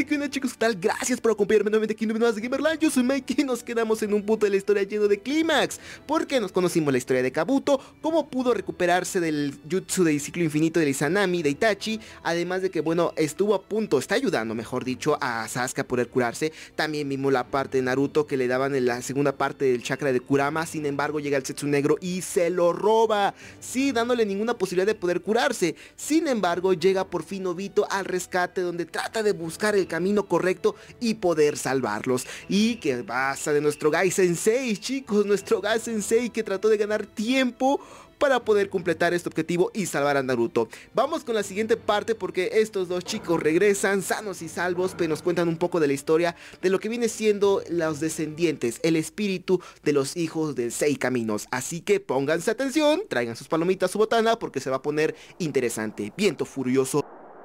Hey, ¿qué chicos? ¿Qué tal? Gracias por acompañarme nuevamente aquí en más de Gamerland. Yo soy Mike y nos quedamos en un punto de la historia lleno de clímax. Porque nos conocimos la historia de Kabuto, cómo pudo recuperarse del jutsu del ciclo infinito de Izanami, de Itachi. Además de que, bueno, estuvo a punto, está ayudando, mejor dicho, a Sasuke a poder curarse. También vimos la parte de Naruto que le daban en la segunda parte del chakra de Kurama. Sin embargo, llega el Setsu Negro y se lo roba. Sí, dándole ninguna posibilidad de poder curarse. Sin embargo, llega por fin Obito al rescate donde trata de buscar el camino correcto y poder salvarlos. Y que basta de nuestro Gai Sensei, chicos, nuestro Gai Sensei que trató de ganar tiempo para poder completar este objetivo y salvar a Naruto. Vamos con la siguiente parte porque estos dos chicos regresan sanos y salvos, pero nos cuentan un poco de la historia de lo que viene siendo los descendientes, el espíritu de los hijos del seis caminos. Así que pónganse atención, traigan sus palomitas, su botana, porque se va a poner interesante. Viento furioso.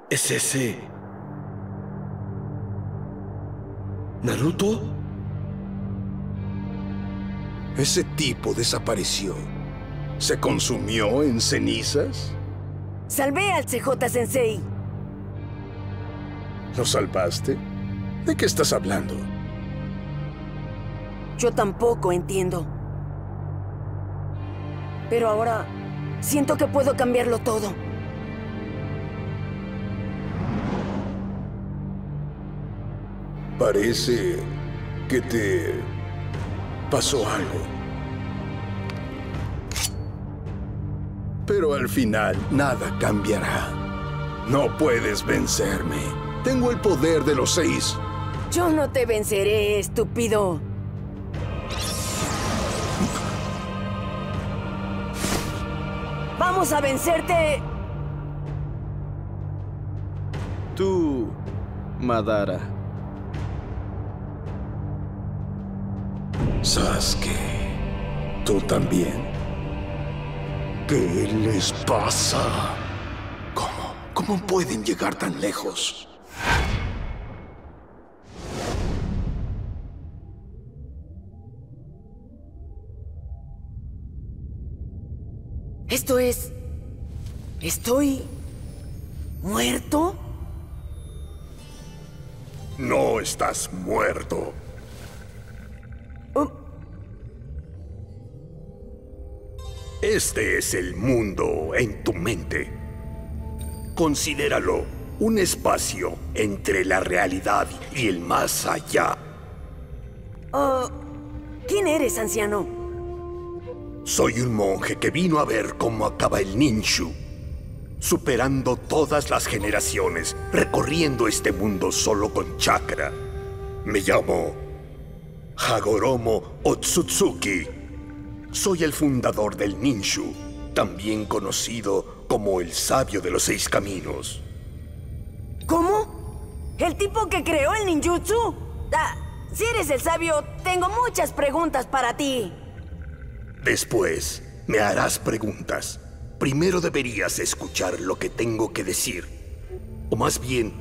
Es ¿Naruto? Ese tipo desapareció. ¿Se consumió en cenizas? Salvé al CJ Sensei. ¿Lo salvaste? ¿De qué estás hablando? Yo tampoco entiendo. Pero ahora siento que puedo cambiarlo todo. Parece que te pasó algo. Pero al final nada cambiará. No puedes vencerme. Tengo el poder de los seis. Yo no te venceré, estúpido. ¡Vamos a vencerte! Tú, Madara. Sasuke, ¿tú también? ¿Qué les pasa? ¿Cómo? ¿Cómo pueden llegar tan lejos? Esto es... ¿Estoy... muerto? No estás muerto. Este es el mundo en tu mente. Considéralo un espacio entre la realidad y el más allá. Oh, ¿Quién eres, anciano? Soy un monje que vino a ver cómo acaba el Ninshu, superando todas las generaciones, recorriendo este mundo solo con chakra. Me llamo Hagoromo Otsutsuki. Soy el fundador del Ninshu, también conocido como el sabio de los seis caminos. ¿Cómo? ¿El tipo que creó el ninjutsu? Ah, si eres el sabio, tengo muchas preguntas para ti. Después, me harás preguntas. Primero deberías escuchar lo que tengo que decir. O más bien,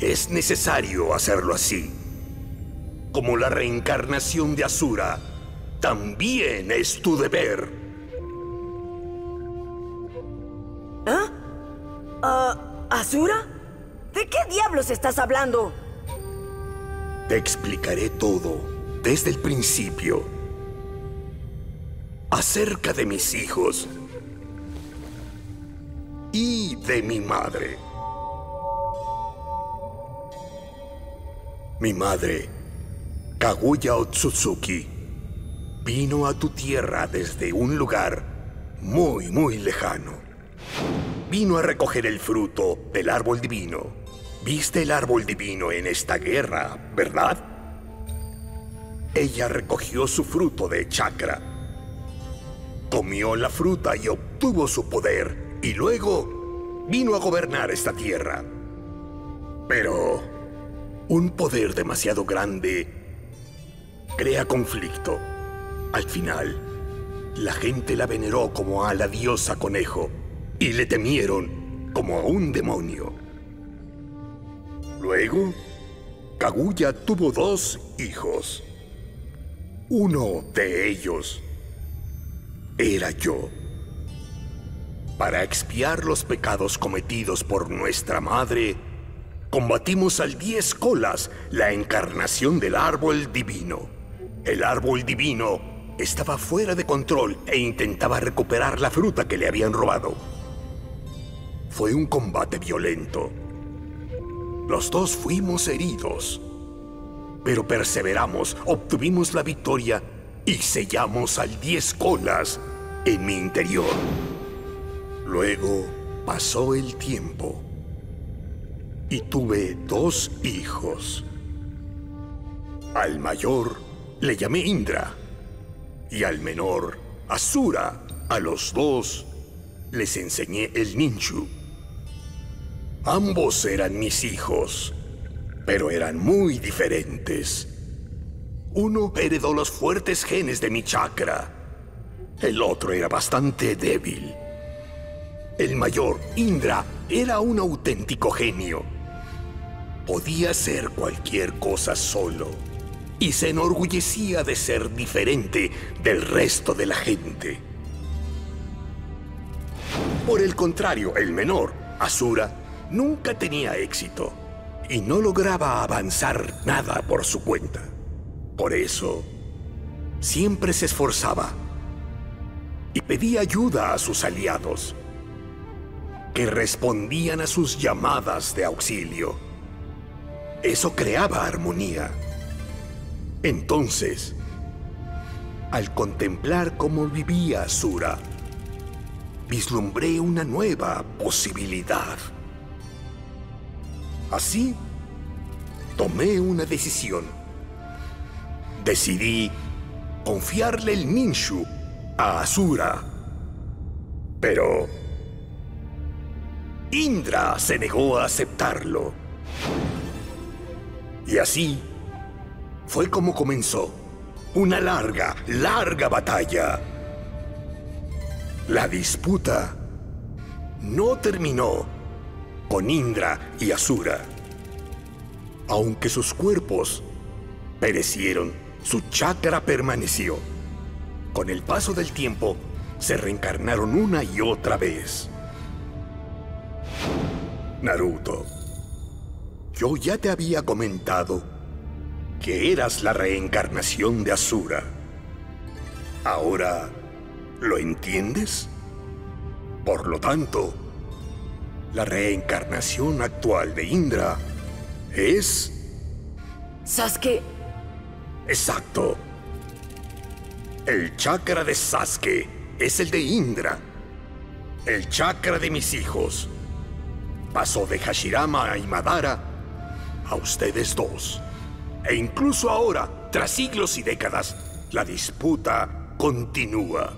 es necesario hacerlo así. Como la reencarnación de Asura, también es tu deber. ¿Ah? ¿Ah? ¿Asura? ¿De qué diablos estás hablando? Te explicaré todo desde el principio. Acerca de mis hijos y de mi madre. Mi madre, Kaguya Otsutsuki, vino a tu tierra desde un lugar muy, muy lejano. Vino a recoger el fruto del árbol divino. Viste el árbol divino en esta guerra, ¿verdad? Ella recogió su fruto de chakra. Comió la fruta y obtuvo su poder. Y luego vino a gobernar esta tierra. Pero un poder demasiado grande crea conflicto. Al final, la gente la veneró como a la diosa conejo y le temieron como a un demonio. Luego, Kaguya tuvo dos hijos. Uno de ellos era yo. Para expiar los pecados cometidos por nuestra madre, combatimos al Diez Colas, la encarnación del árbol divino. El árbol divino estaba fuera de control e intentaba recuperar la fruta que le habían robado. Fue un combate violento. Los dos fuimos heridos, pero perseveramos, obtuvimos la victoria y sellamos al Diez Colas en mi interior. Luego pasó el tiempo y tuve dos hijos. Al mayor le llamé Indra y al menor Asura. A los dos les enseñé el ninju. Ambos eran mis hijos, pero eran muy diferentes. Uno heredó los fuertes genes de mi chakra. El otro era bastante débil. El mayor, Indra, era un auténtico genio. Podía hacer cualquier cosa solo y se enorgullecía de ser diferente del resto de la gente. Por el contrario, el menor, Asura, nunca tenía éxito y no lograba avanzar nada por su cuenta. Por eso, siempre se esforzaba y pedía ayuda a sus aliados, que respondían a sus llamadas de auxilio. Eso creaba armonía. Entonces, al contemplar cómo vivía Asura, vislumbré una nueva posibilidad. Así, tomé una decisión. Decidí confiarle el Ninshu a Asura. Pero Indra se negó a aceptarlo. Y así fue como comenzó una larga, larga batalla. La disputa no terminó con Indra y Asura. Aunque sus cuerpos perecieron, su chakra permaneció. Con el paso del tiempo, se reencarnaron una y otra vez. Naruto, yo ya te había comentado que eras la reencarnación de Asura. ¿Ahora lo entiendes? Por lo tanto, la reencarnación actual de Indra es... Sasuke. Exacto. El chakra de Sasuke es el de Indra. El chakra de mis hijos pasó de Hashirama y Madara a ustedes dos. E incluso ahora, tras siglos y décadas, la disputa continúa.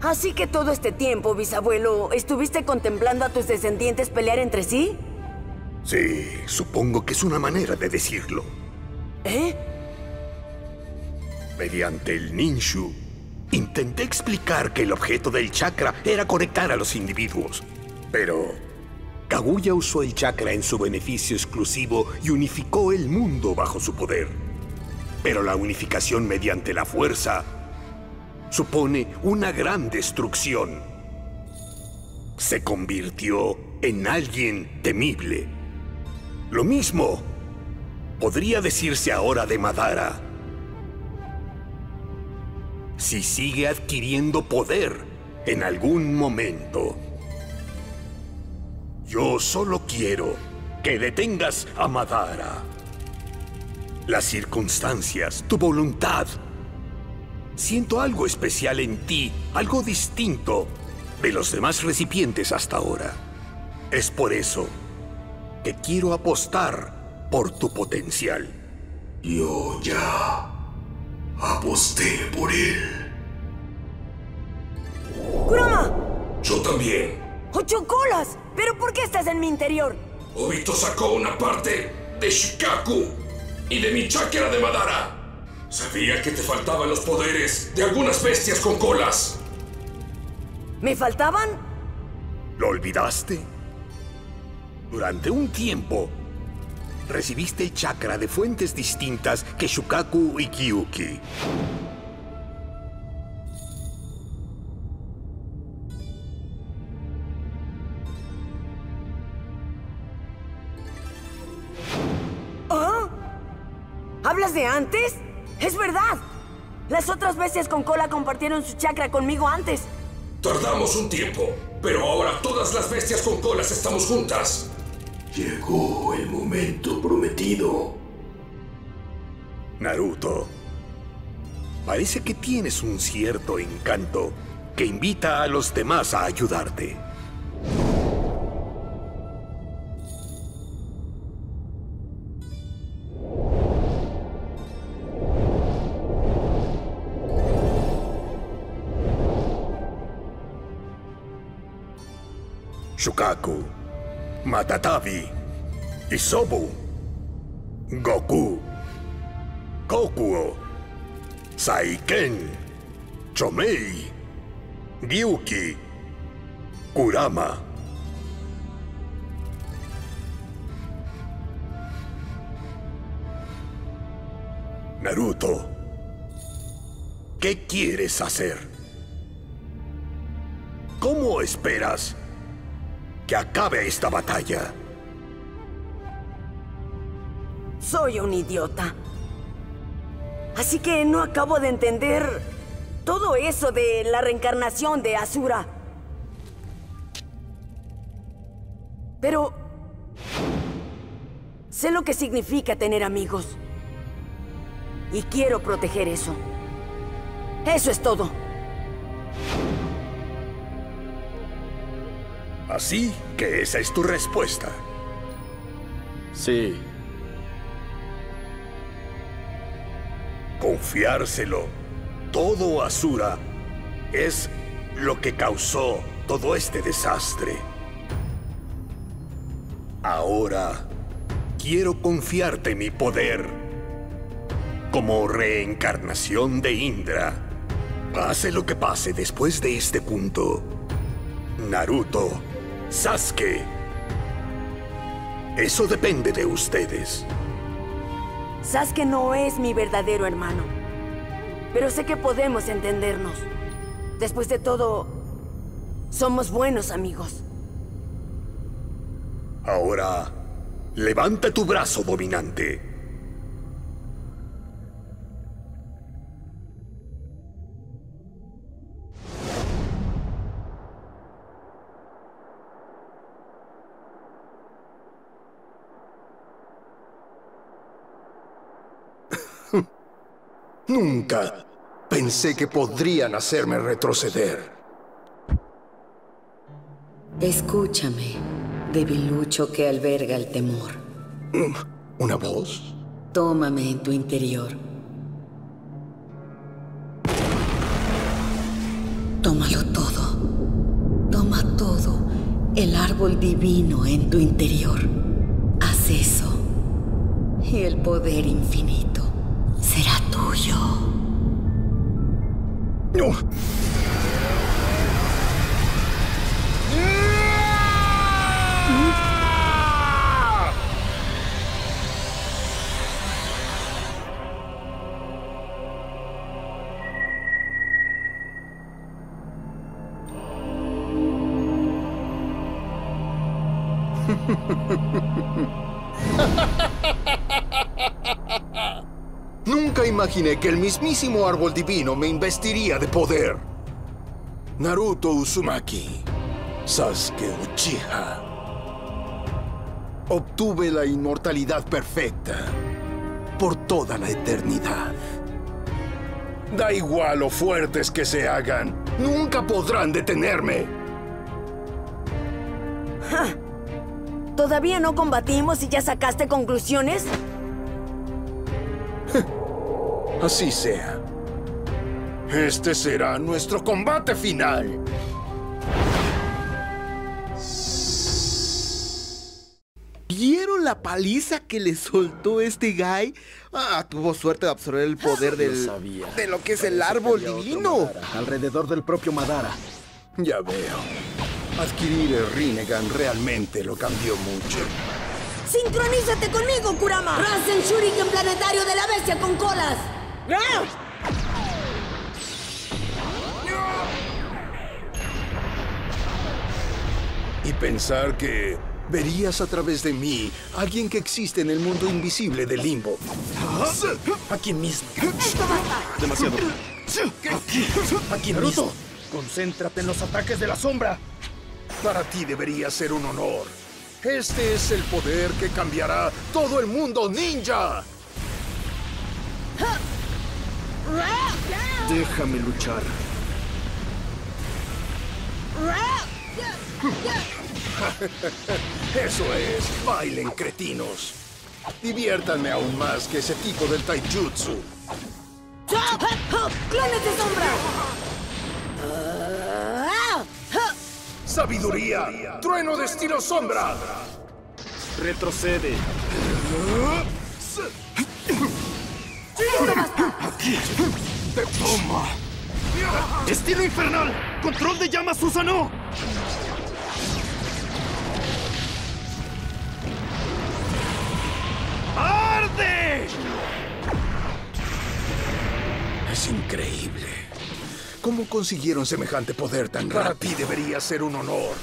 Así que todo este tiempo, bisabuelo, ¿estuviste contemplando a tus descendientes pelear entre sí? Sí, supongo que es una manera de decirlo. ¿Eh? Mediante el Ninshu, intenté explicar que el objeto del chakra era conectar a los individuos. Pero Kaguya usó el chakra en su beneficio exclusivo y unificó el mundo bajo su poder. Pero la unificación mediante la fuerza supone una gran destrucción. Se convirtió en alguien temible. Lo mismo podría decirse ahora de Madara. Si sigue adquiriendo poder en algún momento. Yo solo quiero que detengas a Madara. Las circunstancias, tu voluntad. Siento algo especial en ti, algo distinto de los demás recipientes hasta ahora. Es por eso que quiero apostar por tu potencial. Yo ya aposté por él. ¡Kurama! Yo también. ¡Ocho colas! ¿Pero por qué estás en mi interior? Obito sacó una parte de Shikaku y de mi chakra de Madara. Sabía que te faltaban los poderes de algunas bestias con colas. ¿Me faltaban? ¿Lo olvidaste? Durante un tiempo, recibiste el chakra de fuentes distintas que Shukaku y Kyuki. Bestias con cola compartieron su chakra conmigo antes. Tardamos un tiempo, pero ahora todas las bestias con colas estamos juntas. Llegó el momento prometido. Naruto, parece que tienes un cierto encanto que invita a los demás a ayudarte. Shukaku, Matatabi, Isobu, Goku, Kokuo, Saiken, Chomei, Ryuki, Kurama. Naruto, ¿qué quieres hacer? ¿Cómo esperas que acabe esta batalla? Soy un idiota. Así que no acabo de entender todo eso de la reencarnación de Asura. Pero... Sé lo que significa tener amigos. Y quiero proteger eso. Eso es todo. Así que esa es tu respuesta. Sí. Confiárselo todo a Asura es lo que causó todo este desastre. Ahora quiero confiarte mi poder como reencarnación de Indra. Pase lo que pase después de este punto. Naruto, Sasuke. Eso depende de ustedes. Sasuke no es mi verdadero hermano. Pero sé que podemos entendernos. Después de todo, somos buenos amigos. Ahora, levanta tu brazo dominante. Nunca pensé que podrían hacerme retroceder. Escúchame, debilucho que alberga el temor. ¿Una voz? Tómame en tu interior. Tómalo todo. Toma todo. El árbol divino en tu interior. Haz eso. Y el poder infinito No. Imaginé que el mismísimo árbol divino me investiría de poder. Naruto Uzumaki, Sasuke Uchiha. Obtuve la inmortalidad perfecta por toda la eternidad. Da igual lo fuertes que se hagan, nunca podrán detenerme. ¿Todavía no combatimos y ya sacaste conclusiones? Así sea. Este será nuestro combate final. ¿Vieron la paliza que le soltó este guy? Ah, tuvo suerte de absorber el poder del, sabía. de lo que es el árbol divino. Madara, alrededor del propio Madara. Ya veo. Adquirir el Rinnegan realmente lo cambió mucho. ¡Sincronízate conmigo, Kurama! ¡Rasen Shuriken planetario de la bestia con colas! Y pensar que Verías a través de mí a alguien que existe en el mundo invisible del limbo. Aquí mismo. Demasiado. Aquí, aquí mismo. Concéntrate en los ataques de la sombra. Para ti debería ser un honor. Este es el poder que cambiará todo el mundo ninja. Déjame luchar. Eso es, bailen cretinos. Diviértanme aún más que ese tipo del taijutsu. ¡Clones de sombra! Sabiduría, trueno de estilo sombra. Retrocede. ¡Te toma! ¡Estilo infernal! ¡Control de llamas Susano! ¡Arde! Es increíble. ¿Cómo consiguieron semejante poder tan rápido? Para ti debería ser un honor.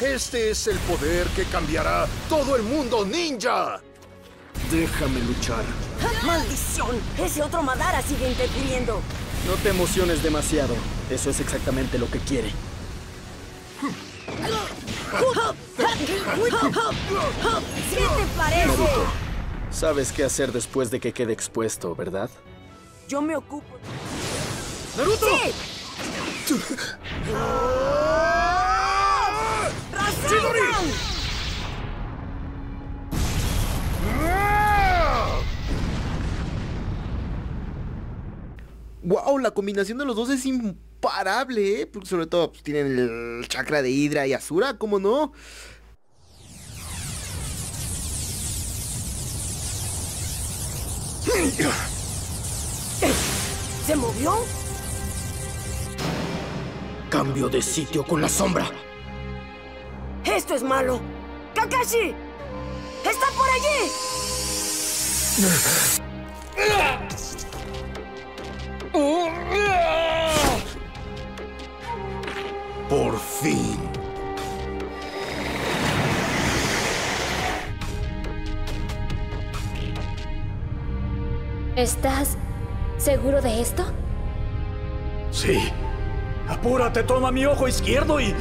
Este es el poder que cambiará todo el mundo ninja. Déjame luchar. ¡Maldición! Ese otro Madara sigue interfiriendo. No te emociones demasiado. Eso es exactamente lo que quiere. ¿Qué te parece? Naruto, sabes qué hacer después de que quede expuesto, ¿verdad? Yo me ocupo. ¡Naruto! ¡Sí! ¡Rasengan! Wow, la combinación de los dos es imparable, ¿eh? Porque sobre todo pues, tienen el chakra de Hydra y Asura, ¿cómo no? ¿Se movió? Cambio de sitio con la sombra. ¡Esto es malo! ¡Kakashi! ¡Está por allí! Por fin. ¿Estás seguro de esto? Sí. Apúrate, toma mi ojo izquierdo y...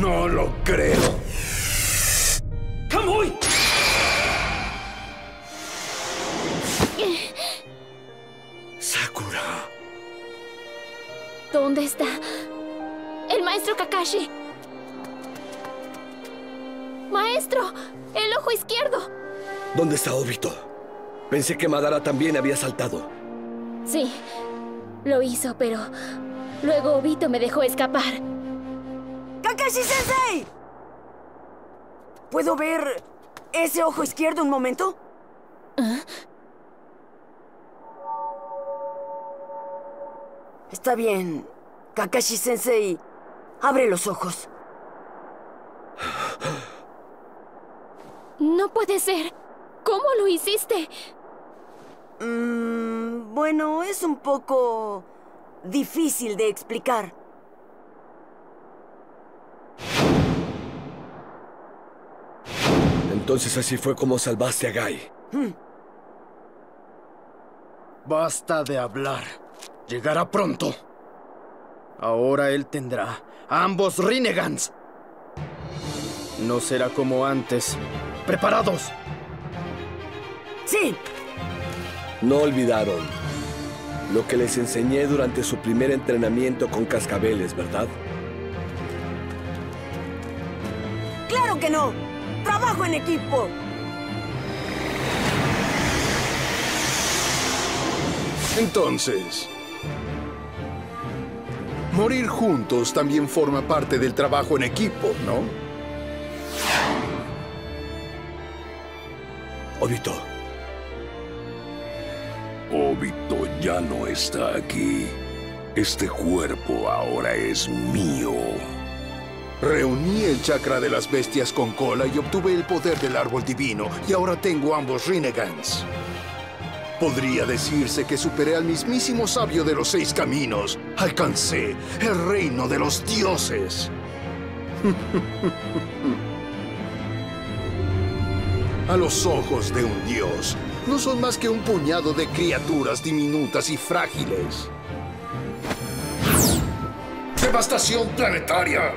No lo creo. Maestro Kakashi. Maestro, el ojo izquierdo. ¿Dónde está Obito? Pensé que Madara también había saltado. Sí, lo hizo, pero luego Obito me dejó escapar. ¡Kakashi Sensei! ¿Puedo ver ese ojo izquierdo un momento? Está bien. Kakashi Sensei, abre los ojos. No puede ser. ¿Cómo lo hiciste? Mm, bueno, es un poco difícil de explicar. Entonces así fue como salvaste a Gai. Basta de hablar. Llegará pronto. Ahora él tendrá ambos Rinegans. No será como antes. ¡Preparados! Sí, No olvidaron lo que les enseñé durante su primer entrenamiento con cascabeles, ¿verdad? claro que no. Trabajo en equipo. Entonces, morir juntos también forma parte del trabajo en equipo, ¿no? Obito, Obito ya no está aquí. Este cuerpo ahora es mío. Reuní el chakra de las bestias con cola y obtuve el poder del árbol divino, y ahora tengo ambos Rinegans. Podría decirse que superé al mismísimo sabio de los seis caminos, Alcancé el reino de los dioses. A los ojos de un dios, no son más que un puñado de criaturas diminutas y frágiles. ¡Devastación planetaria!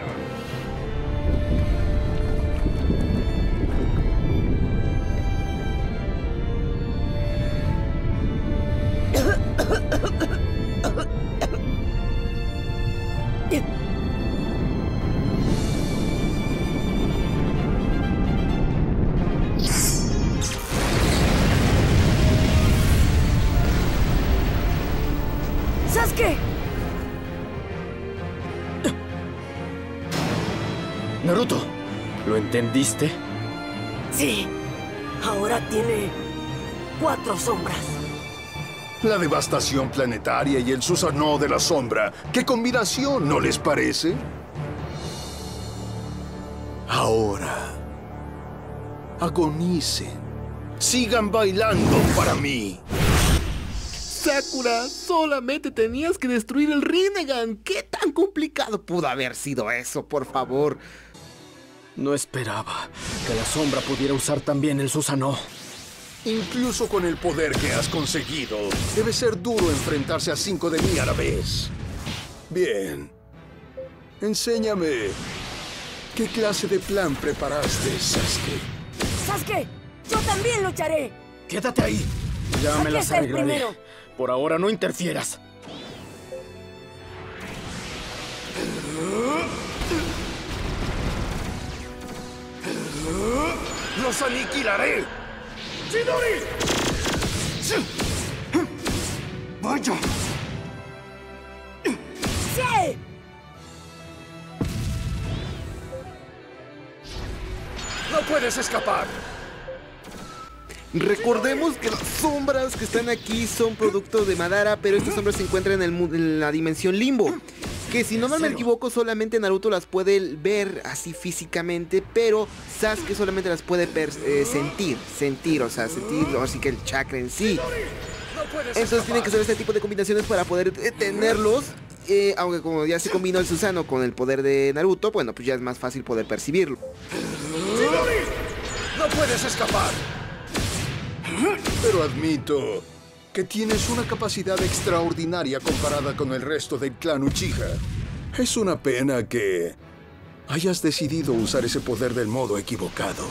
Entendiste? Sí. Ahora tiene cuatro sombras. La devastación planetaria y el Susanoo de la sombra. ¿Qué combinación, no les parece? Ahora, agonicen. Sigan bailando para mí. Sakura, solamente tenías que destruir el Rinnegan. ¿Qué tan complicado pudo haber sido eso, por favor? No esperaba que la sombra pudiera usar también el Susanoo. Incluso con el poder que has conseguido, debe ser duro enfrentarse a cinco de mí a la vez. Bien. Enséñame. ¿Qué clase de plan preparaste, Sasuke? ¡Sasuke! ¡Yo también lucharé! Quédate ahí. Ya me Sasuke las arreglaré. primero. Por ahora no interfieras. ¡Los aniquilaré! ¡Chidori! ¡Vaya! ¡Sí! ¡No puedes escapar! Recordemos que las sombras que están aquí son producto de Madara, pero estas sombras se encuentran en, el mu- en la dimensión limbo. Que si no mal me equivoco, solamente Naruto las puede ver así físicamente, pero Sasuke solamente las puede per- eh, sentir, sentir, o sea, sentir así que el chakra en sí. Entonces tienen que hacer este tipo de combinaciones para poder detenerlos. eh, aunque como ya se combinó el Susano con el poder de Naruto, bueno, pues ya es más fácil poder percibirlo. ¡No puedes escapar! Pero admito que tienes una capacidad extraordinaria comparada con el resto del clan Uchiha. Es una pena que hayas decidido usar ese poder del modo equivocado.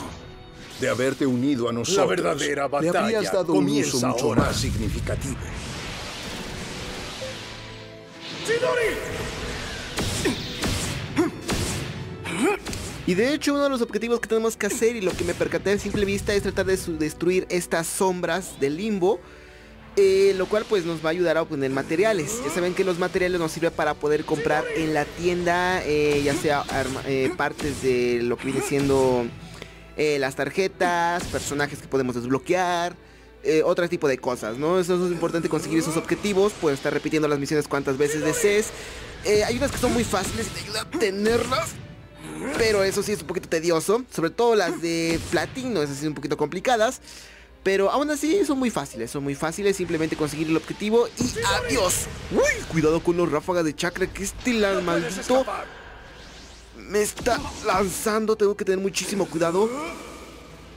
De haberte unido a nosotros, verdadera le batalla habrías dado un uso mucho ahora. más significativo. Y de hecho uno de los objetivos que tenemos que hacer y lo que me percaté a simple vista es tratar de destruir estas sombras del limbo. Eh, lo cual pues nos va a ayudar a obtener materiales. Ya saben que los materiales nos sirven para poder comprar en la tienda eh, ya sea eh, partes de lo que viene siendo las tarjetas, personajes que podemos desbloquear. otro tipo de cosas, ¿no? Eso es importante conseguir esos objetivos, pueden estar repitiendo las misiones cuantas veces desees. Hay unas que son muy fáciles y ayuda a obtenerlas. Pero eso sí es un poquito tedioso. Sobre todo las de platino, esas sí un poquito complicadas. Pero aún así son muy fáciles, son muy fáciles. Simplemente conseguir el objetivo y adiós. Uy, cuidado con los ráfagas de chakra que este la maldito me está lanzando. Tengo que tener muchísimo cuidado.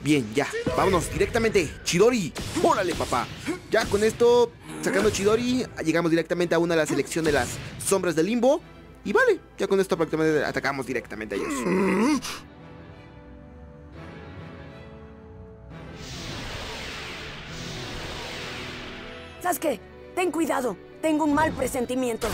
Bien, ya, vámonos directamente. Chidori, órale, papá. Ya con esto, sacando Chidori, llegamos directamente a una de la selección de las sombras del limbo. Y vale, ya con esto prácticamente atacamos directamente a ellos. Sasuke, ten cuidado. Tengo un mal presentimiento.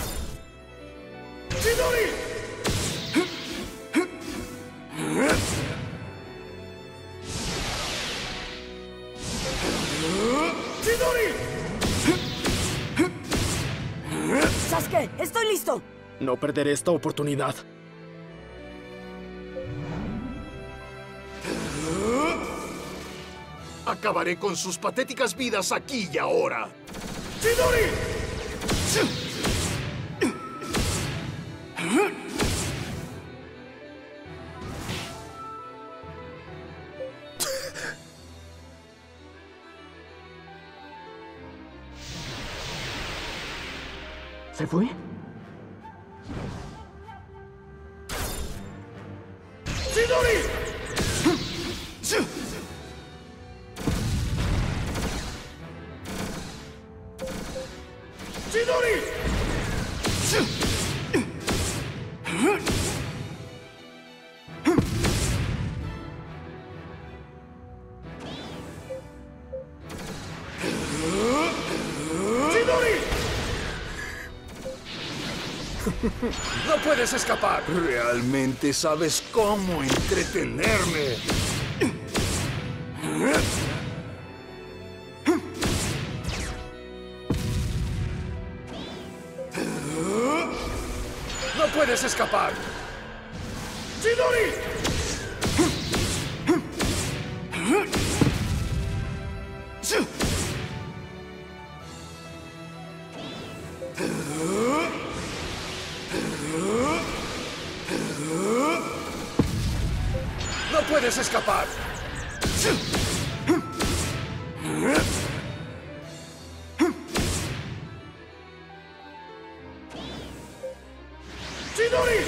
Sasuke, estoy listo. No perderé esta oportunidad. Acabaré con sus patéticas vidas aquí y ahora. ¿Se fue? ¡No puedes escapar! Realmente sabes cómo entretenerme. ¡No puedes escapar! ¡Chidori! Escapar! ¡Chidori!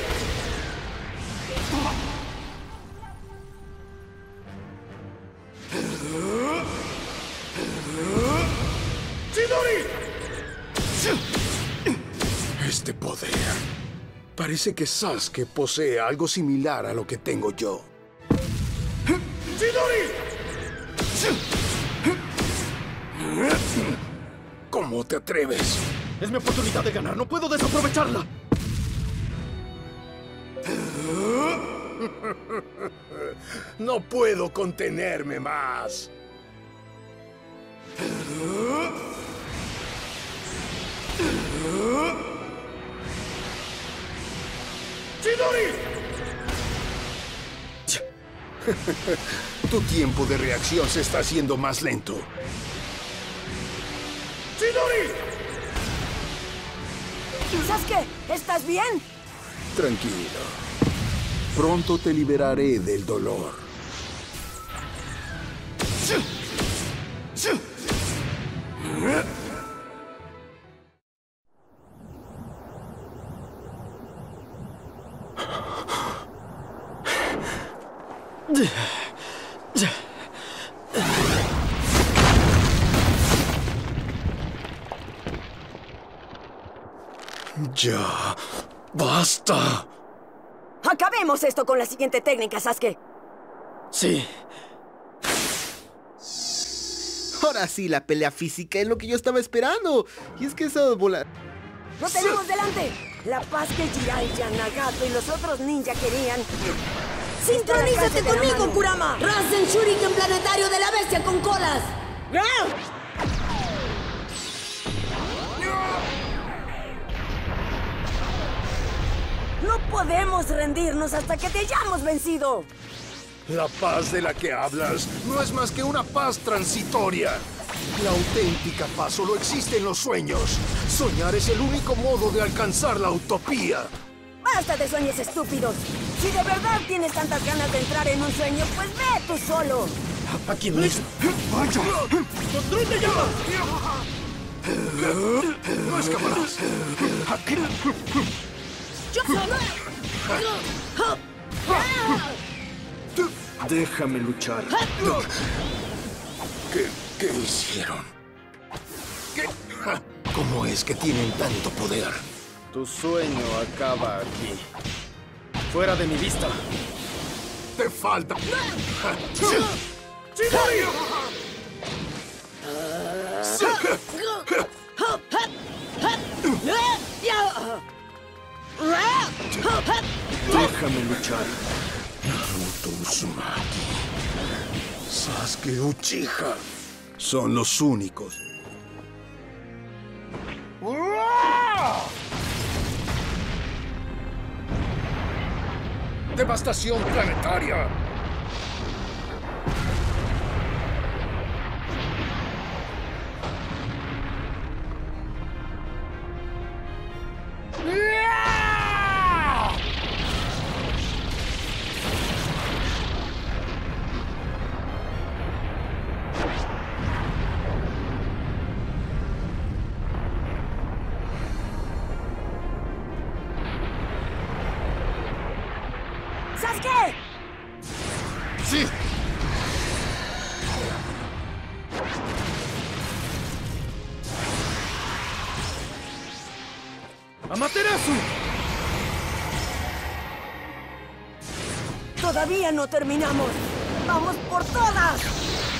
¡Chidori! Este poder. Parece que Sasuke posee algo similar a lo que tengo yo. ¿Cómo te atreves? Es mi oportunidad de ganar, no puedo desaprovecharla. No puedo contenerme más. ¡Chidori! Tu tiempo de reacción se está haciendo más lento. ¡Chidori! Sasuke, ¿estás bien? Tranquilo. Pronto te liberaré del dolor. Ya. ¡Basta! Acabemos esto con la siguiente técnica, Sasuke. Sí. Ahora sí, la pelea física es lo que yo estaba esperando. Y es que esa bola... ¡Lo tenemos delante! La paz que Jiraiya, Nagato y los otros ninja querían. ¡Sintonízate Está al alcance de la conmigo. Kurama! ¡Rasen Shuriken planetario de la bestia con colas! No podemos rendirnos hasta que te hayamos vencido. La paz de la que hablas no es más que una paz transitoria. La auténtica paz solo existe en los sueños. Soñar es el único modo de alcanzar la utopía. Basta de sueños estúpidos. Si de verdad tienes tantas ganas de entrar en un sueño, pues ve tú solo. Aquí mismo. ¡Vaya! ¡Control llama! No escaparás. Déjame luchar. ¿Qué, qué hicieron? ¿Qué? ¿Cómo es que tienen tanto poder? Tu sueño acaba aquí. Fuera de mi vista. ¡Te falta! Déjame luchar. Naruto Uzumaki, Sasuke Uchiha son los únicos. ¡Devastación planetaria! Todavía no terminamos. ¡Vamos por todas!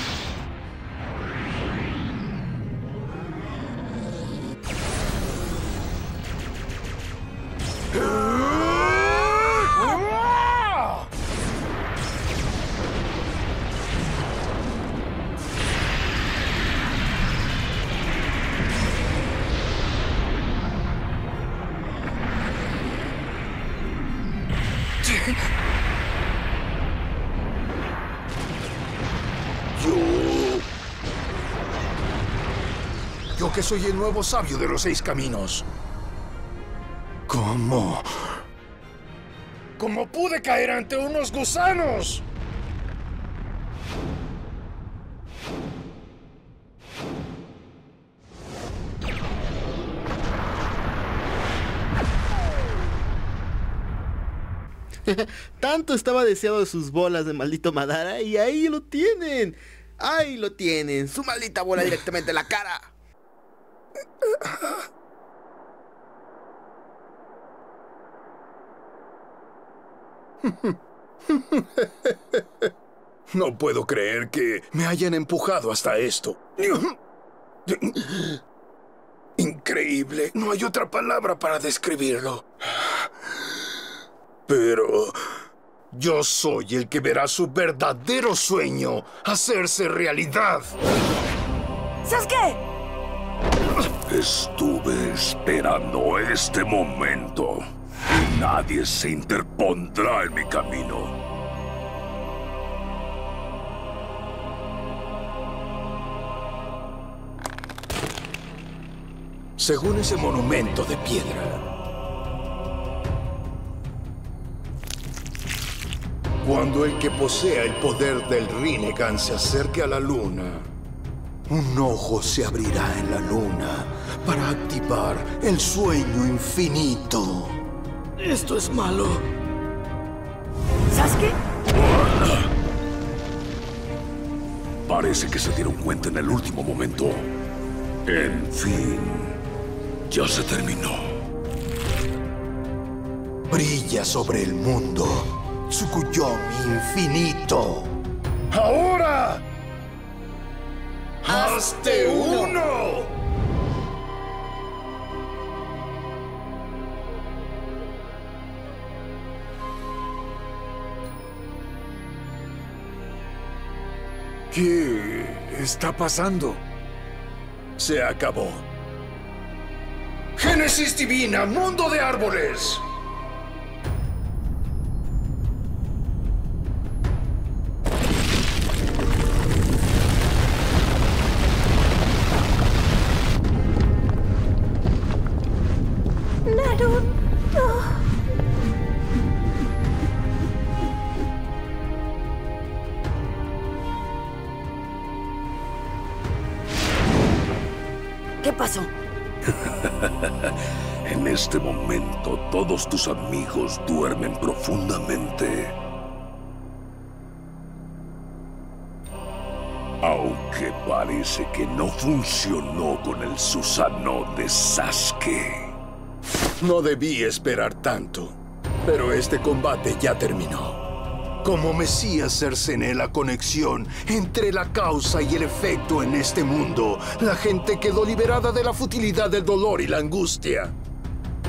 Que soy el nuevo sabio de los seis caminos. ¿Cómo? ¿Cómo pude caer ante unos gusanos? Tanto estaba deseado de sus bolas de maldito Madara y ahí lo tienen. Ahí lo tienen, su maldita bola directamente en la cara. No puedo creer que me hayan empujado hasta esto. Increíble. No hay otra palabra para describirlo. Pero yo soy el que verá su verdadero sueño hacerse realidad. ¡Sasuke! Estuve esperando este momento. Y nadie se interpondrá en mi camino. Según ese monumento de piedra, cuando el que posea el poder del Rinnegan se acerque a la luna, un ojo se abrirá en la luna para activar el sueño infinito. Esto es malo. ¿Sasuke? Parece que se dieron cuenta en el último momento. En fin, ya se terminó. Brilla sobre el mundo, Tsukuyomi infinito. ¡Ahora! ¡Hazte uno! ¿Qué está pasando? Se acabó. Génesis Divina, mundo de árboles. Amigos duermen profundamente. Aunque parece que no funcionó con el Susano de Sasuke. No debí esperar tanto, pero este combate ya terminó. Como Mesías cercené la conexión entre la causa y el efecto en este mundo, la gente quedó liberada de la futilidad del dolor y la angustia.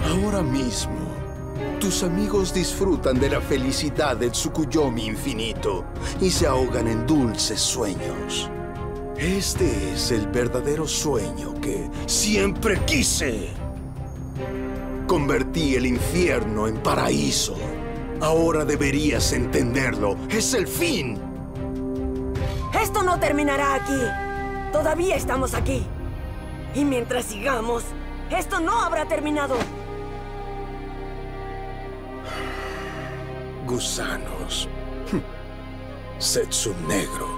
Ahora mismo, tus amigos disfrutan de la felicidad del Tsukuyomi infinito y se ahogan en dulces sueños. Este es el verdadero sueño que siempre quise. Convertí el infierno en paraíso. Ahora deberías entenderlo. Es el fin. Esto no terminará aquí. Todavía estamos aquí. Y mientras sigamos, esto no habrá terminado. Gusanos. Setsu Negro.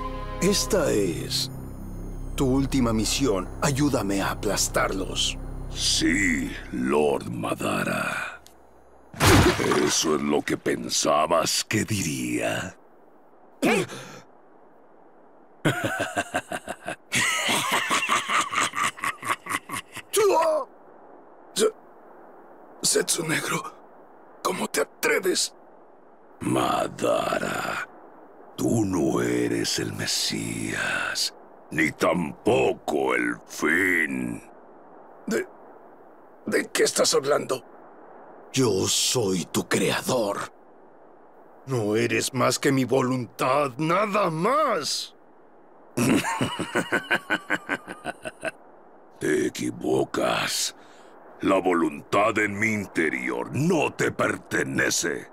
Esta es tu última misión. Ayúdame a aplastarlos. Sí, Lord Madara. Eso es lo que pensabas que diría. ¿Qué? Se- Setsu Negro, ¿cómo te atreves? Madara. Tú no eres el Mesías, ni tampoco el fin. ¿De, ¿De qué estás hablando? Yo soy tu creador. No eres más que mi voluntad, nada más. Te equivocas. La voluntad en mi interior no te pertenece.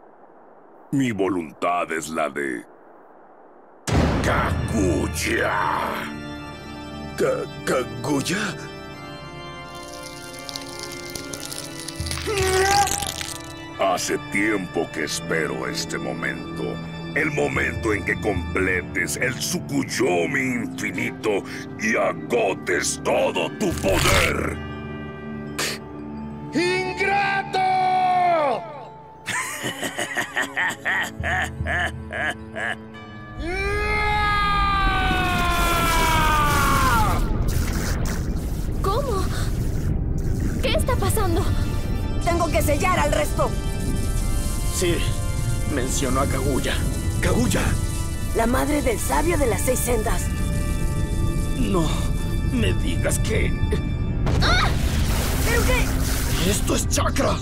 Mi voluntad es la de... Kaguya. Ka- ¿Kaguya? Hace tiempo que espero este momento. El momento en que completes el Tsukuyomi infinito y agotes todo tu poder. ¡Ingrato! sellar al resto. Sí, mencionó a Kaguya. ¡Kaguya! La madre del sabio de las seis sendas. No me digas que... ¿Pero qué? ¡Esto es chakra!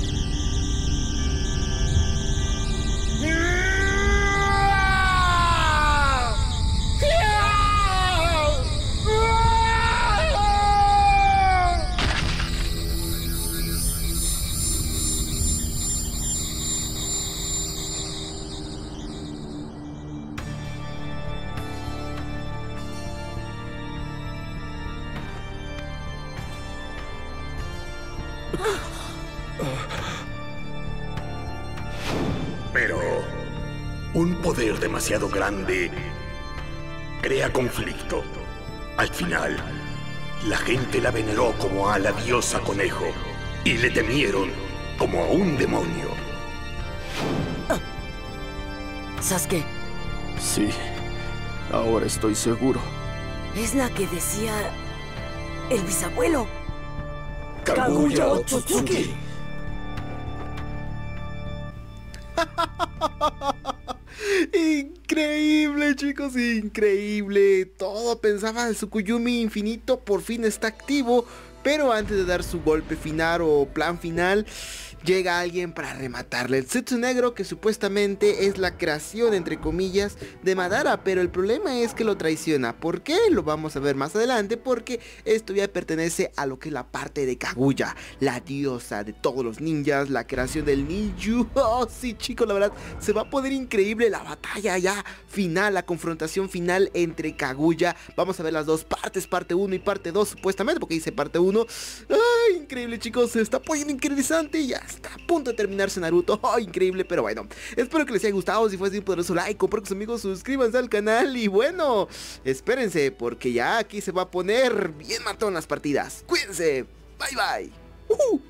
Demasiado grande crea conflicto. Al final, la gente la veneró como a la diosa conejo y le temieron como a un demonio. Sasuke, Sí, ahora estoy seguro. es la que decía el bisabuelo. ¡Kaguya Otsutsuki! Increíble, chicos, increíble. Todo pensaba el Tsukuyumi infinito por fin está activo. Pero antes de dar su golpe final o plan final, llega alguien para rematarle. El Zetsu Negro, que supuestamente es la creación, entre comillas, de Madara. Pero el problema es que lo traiciona. ¿Por qué? Lo vamos a ver más adelante. Porque esto ya pertenece a lo que es la parte de Kaguya, la diosa de todos los ninjas, la creación del ninju. Oh, sí, chicos, la verdad, se va a poner increíble la batalla ya final, la confrontación final entre Kaguya. Vamos a ver las dos partes, parte 1 y parte 2, supuestamente, porque dice parte 1. Ay, increíble, chicos, se está poniendo interesante ya está a punto de terminarse Naruto. Ay, increíble, pero bueno, espero que les haya gustado. Si fue así, poderoso like, con sus amigos, suscríbanse al canal y bueno, espérense, porque ya aquí se va a poner bien matón las partidas. Cuídense, bye bye.